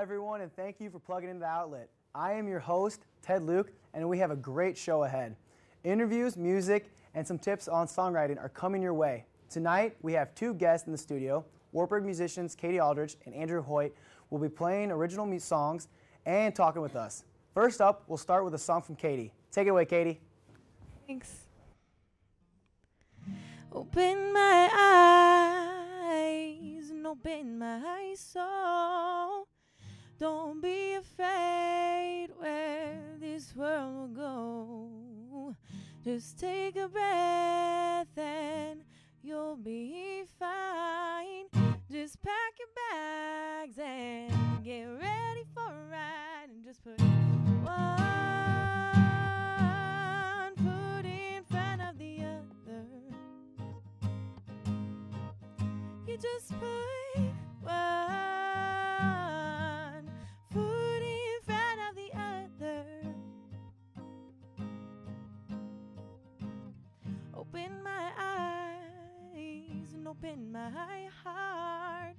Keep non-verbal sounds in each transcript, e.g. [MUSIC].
everyone, and thank you for plugging into the outlet. I am your host, Ted Luke, and we have a great show ahead. Interviews, music, and some tips on songwriting are coming your way. Tonight, we have two guests in the studio. Wartburg musicians Katie Aldrich and Andrew Hoyt will be playing original songs and talking with us. First up, we'll start with a song from Katie. Take it away, Katie. Thanks. Open my eyes and open my soul. Just take a breath open my heart.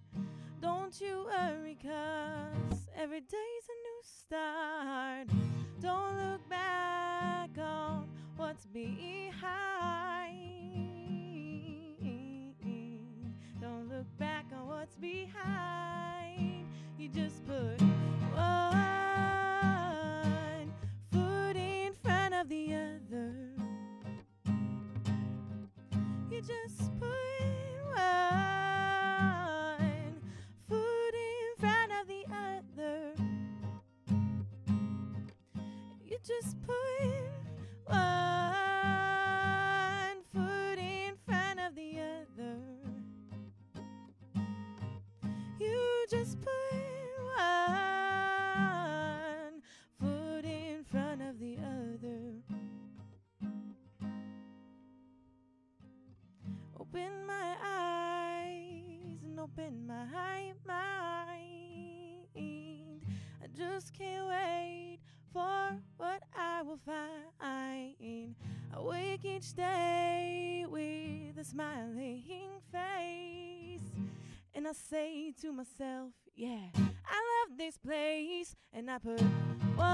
Don't you worry, cause every day's a new start. Don't look back on what's behind. Don't look back on what's behind. You just put one foot in front of the other. You just put one foot in front of the other. You just put each day with a smiling face. And I say to myself, yeah, I love this place. And I put one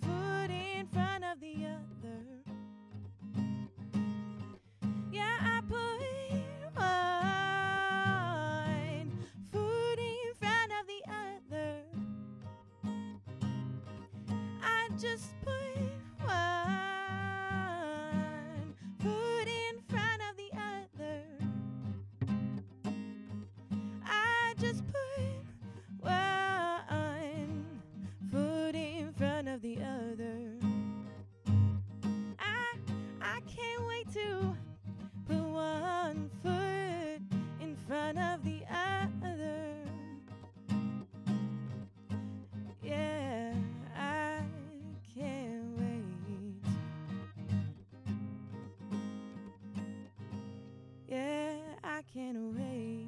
foot in front of the other. Yeah, I put one foot in front of the other. I just put to put one foot in front of the other. Yeah, I can't wait. Yeah, I can't wait.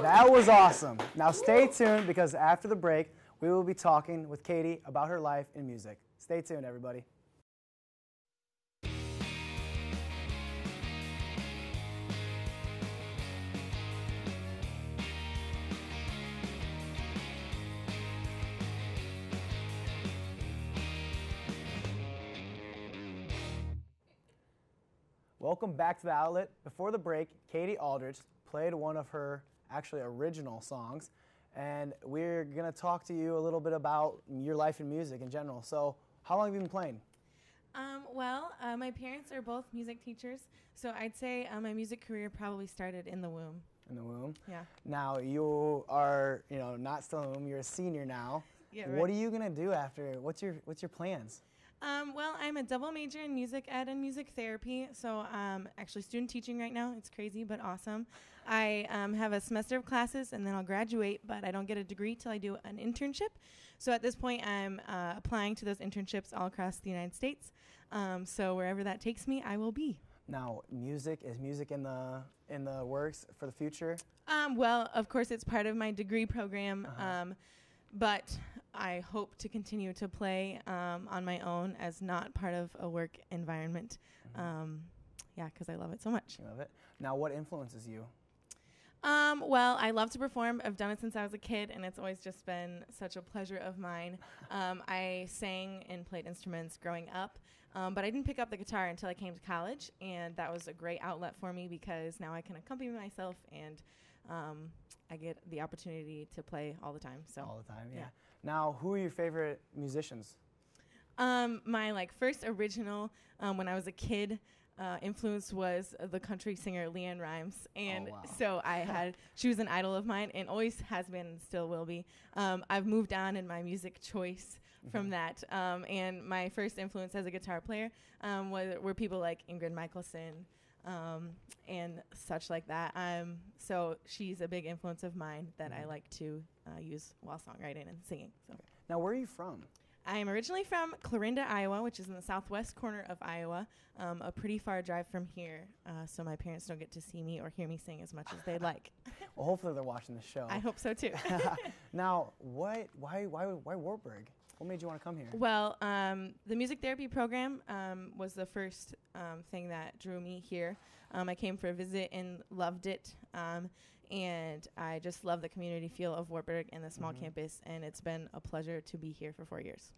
That was awesome. Now stay tuned because after the break, we will be talking with Katie about her life in music. Stay tuned, everybody. Welcome back to the outlet. Before the break, Katie Aldrich played one of her actually original songs, and we're gonna talk to you a little bit about your life in music in general. So, how long have you been playing? Um, well, uh, my parents are both music teachers, so I'd say uh, my music career probably started in the womb. In the womb. Yeah. Now you are, you know, not still in the womb. You're a senior now. Yeah, What are you gonna do after? What's your What's your plans? Um, well, I'm a double major in music ed and music therapy, so um, actually student teaching right now. It's crazy but awesome. I um, have a semester of classes and then I'll graduate, but I don't get a degree till I do an internship. So at this point, I'm uh, applying to those internships all across the United States. Um, so wherever that takes me, I will be. Now, music is music in the in the works for the future. Um, well, of course, it's part of my degree program, Uh-huh. But I hope to continue to play um, on my own as not part of a work environment. Mhm. Um, yeah, because I love it so much. You love it. Now, what influences you? Um, well, I love to perform. I've done it since I was a kid, and it's always just been such a pleasure of mine. [LAUGHS] Um, I sang and played instruments growing up, um, but I didn't pick up the guitar until I came to college, and that was a great outlet for me because now I can accompany myself and um, I get the opportunity to play all the time. So All the time, yeah. Yeah. Now, who are your favorite musicians? Um, my like first original um, when I was a kid uh, influence was uh, the country singer LeAnn Rimes, and wow. so I [LAUGHS] had she was an idol of mine and always has been and still will be. Um, I've moved on in my music choice from that, um, and my first influence as a guitar player um, was, were people like Ingrid Michaelson. Um, and such like that. Um, so she's a big influence of mine that I Mhm. like to uh, use while songwriting and singing. So. Now, where are you from? I am originally from Clarinda, Iowa, which is in the southwest corner of Iowa, um, a pretty far drive from here. Uh, so my parents don't get to see me or hear me sing as much as they'd like. [LAUGHS] Well, hopefully they're watching the show. I hope so too. [LAUGHS] now, [LAUGHS] what? Why? Why? Why Wartburg? What made you want to come here? well, um, the music therapy program um, was the first um, thing that drew me here. Um, I came for a visit and loved it. Um, and I just love the community feel of Wartburg and the small Mhm. campus, and it's been a pleasure to be here for four years.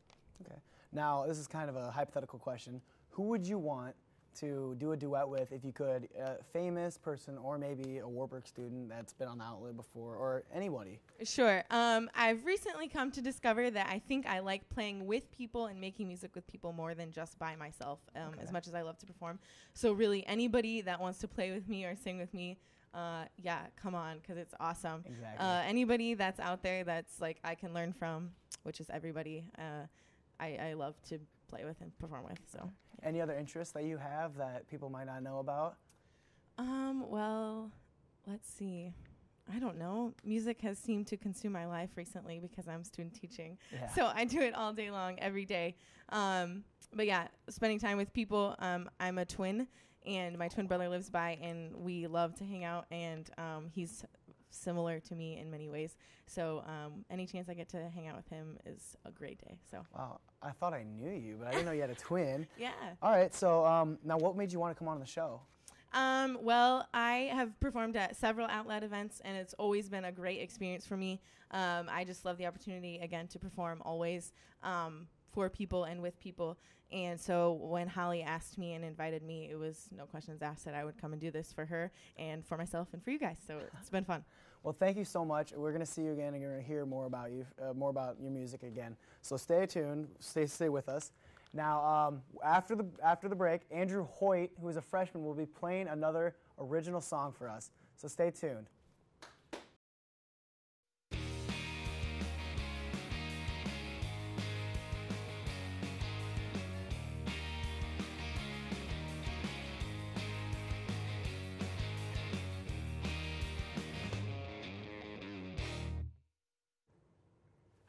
Okay. Now, this is kind of a hypothetical question. Who would you want to do a duet with if you could? A famous person, or maybe a Wartburg student that's been on the outlet before, or anybody. Sure. Um, I've recently come to discover that I think I like playing with people and making music with people more than just by myself, um, as much as I love to perform. So, really, anybody that wants to play with me or sing with me, uh, yeah, come on, because it's awesome. Exactly. Uh, anybody that's out there that's like I can learn from, which is everybody, uh, I, I love to play with and perform with. So, Any other interests that you have that people might not know about? um, well, let's see. I don't know. Music has seemed to consume my life recently because I'm student teaching. Yeah. So I do it all day long, every day. Um, but yeah, spending time with people. Um, I'm a twin, and my twin brother lives by, and we love to hang out. And um, he's similar to me in many ways. So um, any chance I get to hang out with him is a great day. So wow. I thought I knew you, but I didn't know you had a twin. [LAUGHS] yeah. All right. So um, now, what made you want to come on the show? Um, well, I have performed at several outlet events, and it's always been a great experience for me. Um, I just love the opportunity again to perform always um, for people and with people. And so when Holly asked me and invited me, it was no questions asked that I would come and do this for her and for myself and for you guys. So it's been fun. [LAUGHS] Well, thank you so much. We're going to see you again and you're going to hear more about you, uh, more about your music again. So stay tuned, stay stay with us. Now, um, after the after the break, Andrew Hoyt, who is a freshman, will be playing another original song for us. So stay tuned.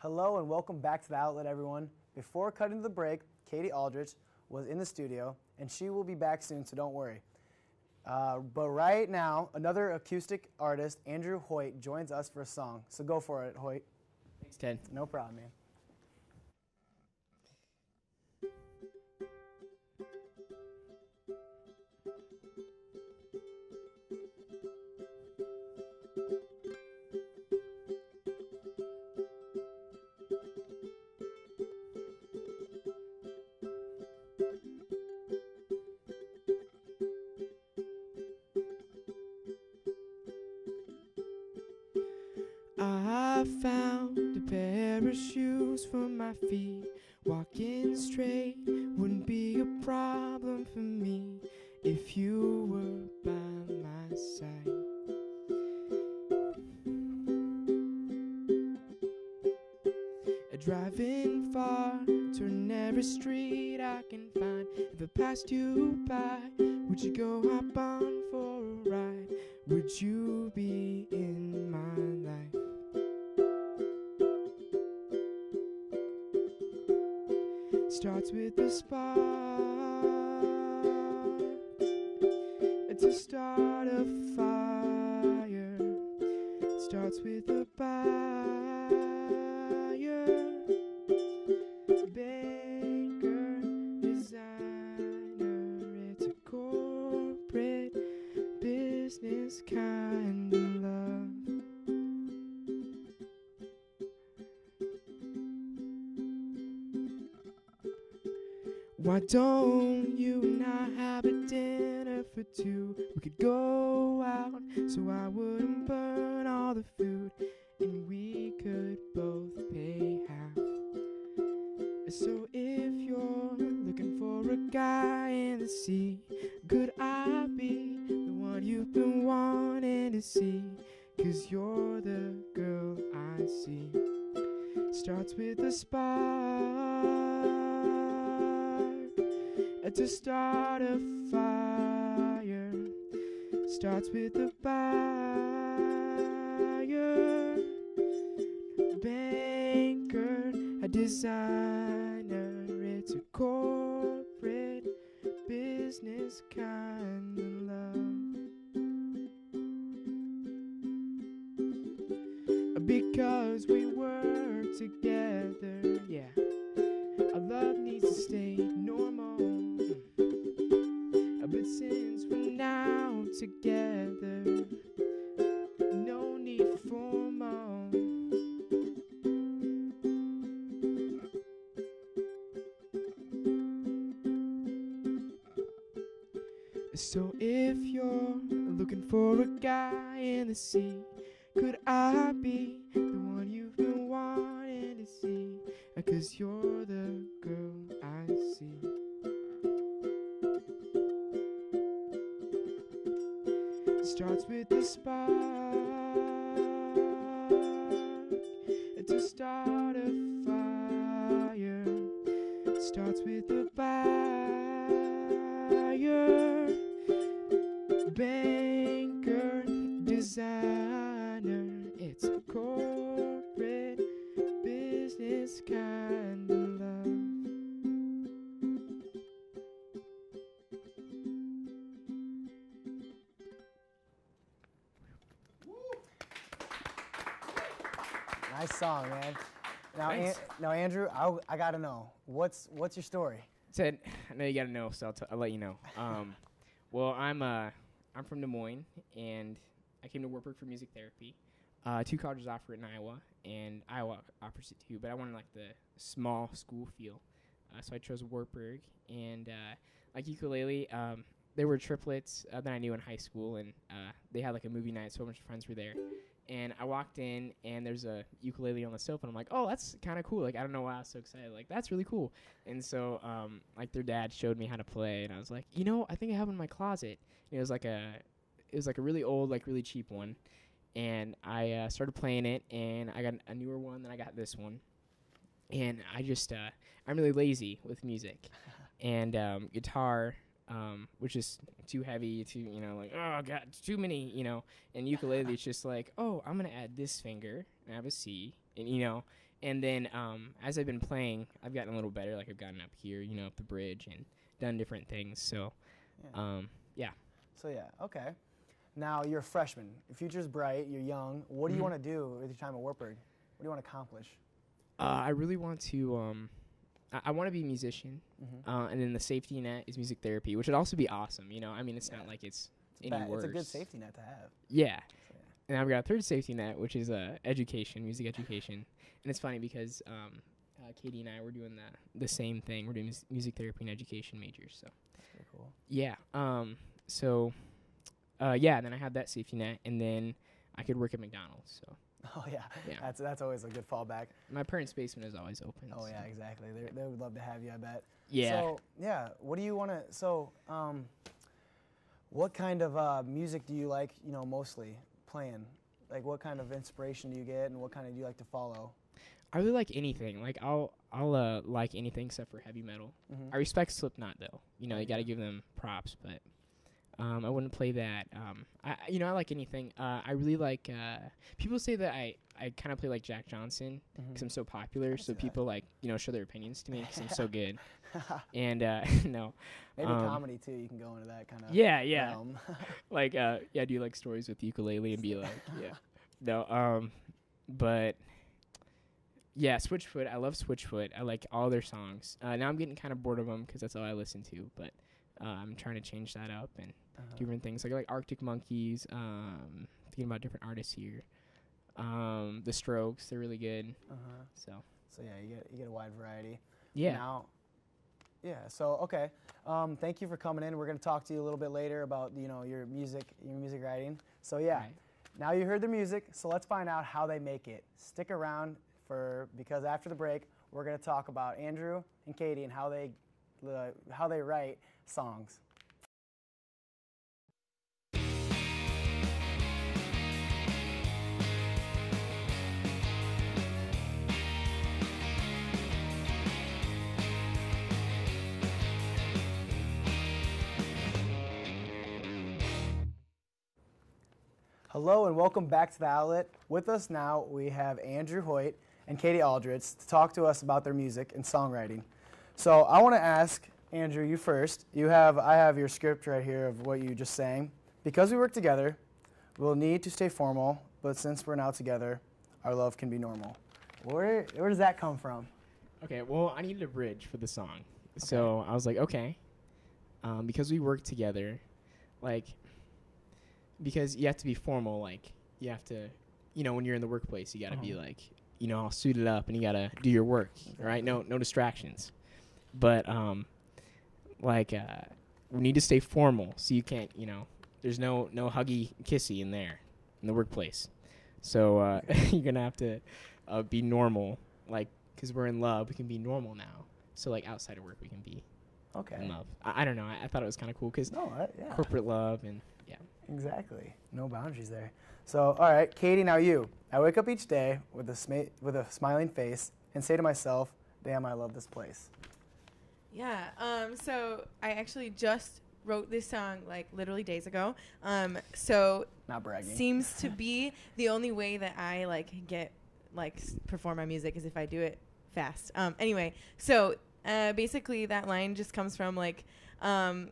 Hello and welcome back to the outlet, everyone. Before cutting to the break, Katie Aldrich was in the studio, and she will be back soon, so don't worry. Uh, but right now, another acoustic artist, Andrew Hoyt, joins us for a song. So go for it, Hoyt. Thanks, Ted. No problem, man. My feet. Walking straight wouldn't be a problem for me if you were by my side. Driving far, turn every street I can find. If I passed you by, would you go hop on for a ride? Would you be Starts with a spark to start a fire. Starts with a buyer, Why don't you and I have a dinner for two? We could go out so I wouldn't Starts with a buyer, So if you're looking for a guy in the sea, could I be the one you've been wanting to see? Uh, Cause you're the girl I see. Starts with a spark song, man. Now, An- now Andrew, I, I gotta know what's what's your story? Ted, I know you gotta know, so I'll, t- I'll let you know. Um, [LAUGHS] well, I'm uh, I'm from Des Moines, and I came to Wartburg for music therapy. Uh, two colleges offer it in Iowa, and Iowa offers it too. But I wanted like the small school feel, uh, so I chose Wartburg. And uh, like ukulele, um, there were triplets uh, that I knew in high school, and uh, they had like a movie night, so a bunch of friends were there. And I walked in, and there's a ukulele on the sofa, and I'm like, oh, that's kind of cool. Like I don't know why I was so excited. Like that's really cool. And so, um, like their dad showed me how to play, and I was like, you know, I think I have one in my closet. And it was like a, it was like a really old, like really cheap one. And I uh, started playing it, and I got a newer one. Then I got this one, and I just, uh, I'm really lazy with music, [LAUGHS] and um, guitar, um, which is too heavy, too, you know, like oh god, too many, you know. And ukulele, it's just like, oh, I'm gonna add this finger, and I have a C, and you know, and then um, as I've been playing, I've gotten a little better. Like I've gotten up here, you know, up the bridge, and done different things. So, Yeah. um, So yeah, okay. Now you're a freshman. Your future's bright. You're young. What do you Mhm. want to do with your time at Wartburg? What do you want to accomplish? uh, I really want to. Um, I, I want to be a musician, Mm-hmm. uh, and then the safety net is music therapy, which would also be awesome. You know, I mean, it's Yeah. not like it's It's, any ba- worse. it's a good safety net to have. Yeah. So, yeah. And I've got a third safety net, which is uh, education, music education. And it's funny because um, uh, Katie and I were doing the the same thing. We're doing mus- music therapy and education majors. So That's cool. yeah. Um. So, uh, yeah. Then I had that safety net, and then I could work at McDonald's. So [LAUGHS] Oh yeah. Yeah. That's that's always a good fallback. my parents' basement is always open. Oh so- yeah, exactly. They they would love to have you. I bet. Yeah. So yeah, what do you want to? So um, what kind of uh, music do you like? You know, mostly playing. Like, what kind of inspiration do you get, and what kind of do you like to follow? I really like anything. Like I'll I'll uh, like anything except for heavy metal. Mhm. I respect Slipknot though. You know, you got to give them props, but um, I wouldn't play that. Um, I you know I like anything. Uh, I really like. Uh, people say that I I kind of play like Jack Johnson because Mhm. I'm so popular. So that. people like you know show their opinions to me because I'm so [LAUGHS] good. [LAUGHS] And uh, [LAUGHS] no, Maybe Um, comedy too. You can go into that kind of. yeah, yeah. Like uh, yeah, do you like stories with ukulele and be like yeah. No, um, but yeah, Switchfoot. I love Switchfoot. I like all their songs. Uh, now I'm getting kind of bored of them because that's all I listen to. But uh, I'm trying to change that up and Uh-huh. different things. Like like Arctic Monkeys. Um, thinking about different artists here. Um, the Strokes. They're really good. Uh-huh. So So yeah, you get you get a wide variety. yeah. Now, Yeah. So okay. Um, thank you for coming in. We're gonna talk to you a little bit later about you know your music, your music writing. So yeah. Right. Now you heard the music, so let's find out how they make it. Stick around for because after the break, we're gonna talk about Andrew and Katie and how they uh, how they write songs. Hello and welcome back to the outlet. With us now we have Andrew Hoyt and Katie Aldrich to talk to us about their music and songwriting. So I want to ask Andrew you first. You have I have your script right here of what you just sang. Because we work together, we'll need to stay formal, but since we're now together, our love can be normal. Where where does that come from? Okay, well, I needed a bridge for the song. So I was like, okay, um, because we work together, like, because you have to be formal, like, you have to, you know, when you're in the workplace, you got to be Uh-huh. like, you know, all suited up and you got to do your work, right? No, no distractions. But, um, like, uh, we need to stay formal, so you can't, you know, there's no no huggy kissy in there in the workplace. So uh, [LAUGHS] you're gonna have to uh, be normal, like, because we're in love, we can be normal now. So like outside of work, we can be in Okay. love. I, I don't know. I, I thought it was kind of cool because No, I- yeah. corporate love and yeah. Exactly. No boundaries there. So, all right, Katie, now you. I wake up each day with a sma- with a smiling face and say to myself, "Damn, I love this place." Yeah. Um, so I actually just wrote this song like literally days ago. Um, so Not bragging. seems to [LAUGHS] be the only way that I like get like s- perform my music is if I do it fast. Um, anyway, so uh, basically that line just comes from like, um,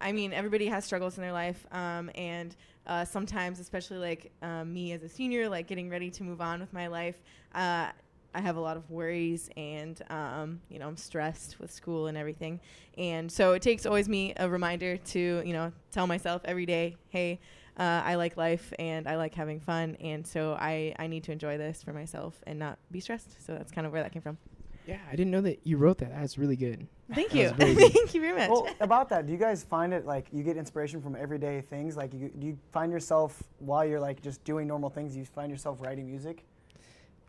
I mean, everybody has struggles in their life, um, and uh, sometimes, especially like um, me as a senior, like getting ready to move on with my life. Uh, I have a lot of worries and, um, you know, I'm stressed with school and everything. And so it takes always me a reminder to, you know, tell myself every day, hey, uh, I like life and I like having fun. And so I, I need to enjoy this for myself and not be stressed. So that's kind of where that came from. Yeah, I didn't know that you wrote that. That's really good. Thank That you. was [LAUGHS] good. Thank you very much. well, about that, do you guys find it like you get inspiration from everyday things? Like, you, do you find yourself while you're like just doing normal things, you find yourself writing music?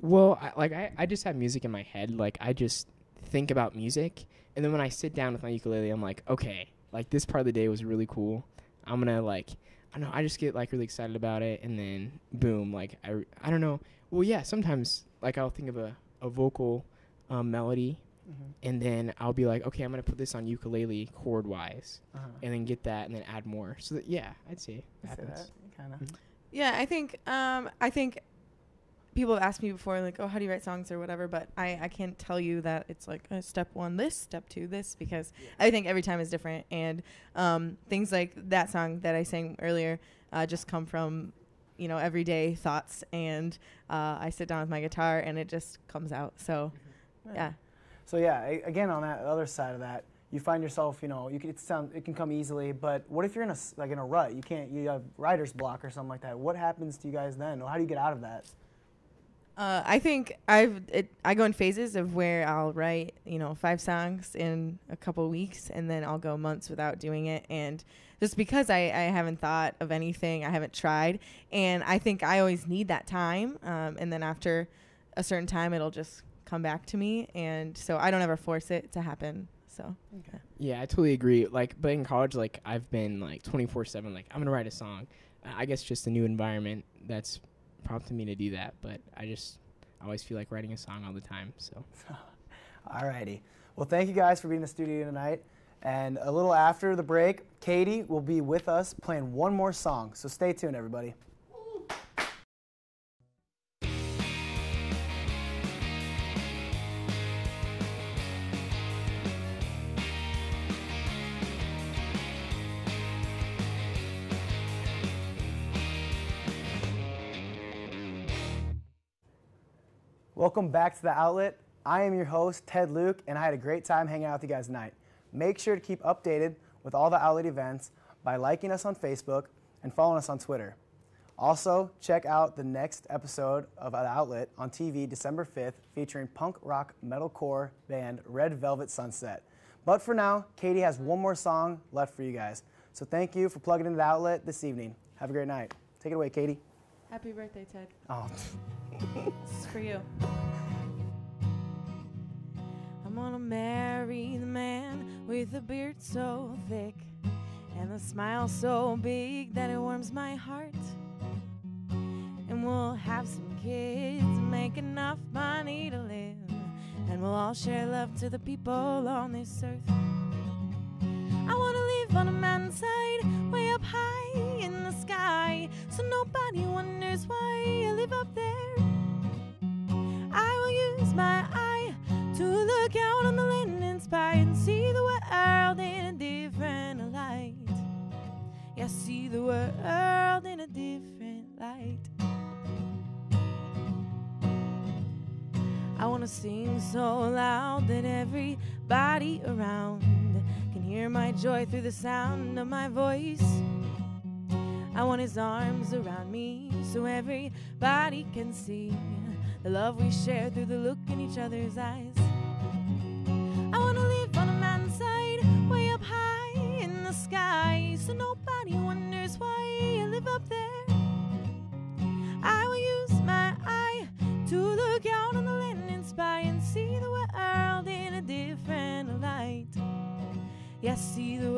Well, I, like I, I just have music in my head. Like I just think about music, and then when I sit down with my ukulele, I'm like, okay, like this part of the day was really cool. I'm gonna like, I don't know. I just get like really excited about it, and then boom, like I, I don't know. Well, yeah, sometimes like I'll think of a a vocal um, melody, Mm-hmm. and then I'll be like, okay, I'm gonna put this on ukulele chord wise, Uh-huh. and then get that, and then add more. So that, yeah, I'd say I see happens. that, kind of. Mhm. Yeah, I think um, I think people have asked me before, like, oh, how do you write songs or whatever, but I, I can't tell you that it's like uh, step one this, step two this, because I think every time is different. And um, things like that song that I sang earlier uh, just come from, you know, everyday thoughts. And uh, I sit down with my guitar and it just comes out. So, yeah. So yeah, a- again on that other side of that, you find yourself, you know, you can, it sound it can come easily, but what if you're in a like in a rut? You can't, you have writer's block or something like that. What happens to you guys then? How do you get out of that? Uh, I think I've it, I go in phases of where I'll write you know five songs in a couple weeks and then I'll go months without doing it and just because I, I haven't thought of anything I haven't tried and I think I always need that time um, and then after a certain time it'll just come back to me and so I don't ever force it to happen so Okay. Yeah, I totally agree. Like, but in college, like I've been like 24 seven. Like, I'm gonna write a song. I guess just a new environment that's prompted me to do that. But I just I always feel like writing a song all the time. So [LAUGHS] Alrighty. Well, thank you guys for being in the studio tonight. And a little after the break, Katie will be with us playing one more song. So stay tuned, everybody. Welcome back to the outlet. I am your host, Ted Luke, and I had a great time hanging out with you guys tonight. Make sure to keep updated with all the outlet events by liking us on Facebook and following us on Twitter. Also, check out the next episode of The Outlet on TV December 5th featuring punk rock metalcore band Red Velvet Sunset. But for now, Katie has one more song left for you guys. So thank you for plugging into the outlet this evening. Have a great night. Take it away, Katie. Happy birthday, Ted. Oh, This is for you. I'm gonna marry the man with a beard so thick and a smile so big that it warms my heart. And we'll have some kids and make enough money to live. And we'll all share love to the people on this earth. I wanna live on a mountainside, way up high in the sky, so nobody wonders why I live up there. I will use my eye to look out on the land and spy and see the world in a different light. Yeah, see the world in a different light. I wanna sing so loud that everybody around can hear my joy through the sound of my voice. I want his arms around me so everybody can see the love we share through the look in each other's eyes. I wanna live on a man's mountainside, way up high in the sky, so nobody wonders why I live up there. I will use my eye to look out on the land and spy and see the world in a different light. Yes, see the